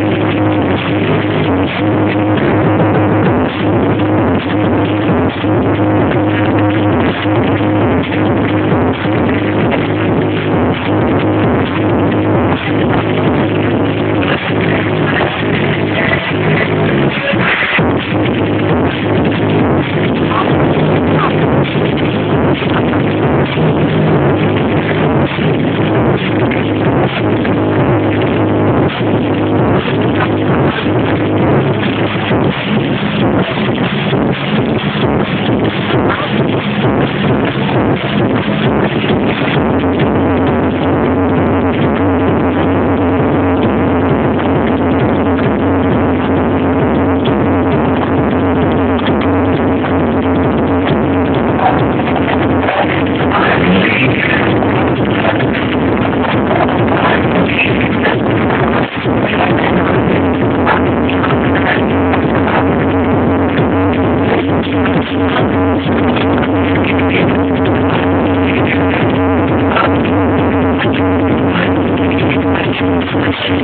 Thank you. Thank